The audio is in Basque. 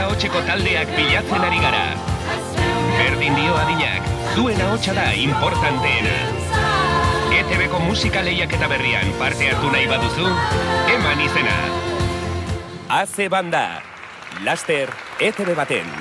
eta hotxeko taldeak bilatzen ari gara. Berdin dio adinak, zuen ahotsa da importanteena. ETB-ko musika lehiak eta berrian parte hartu nahi baduzu, eman izena. Aze banda, laster ETB baten.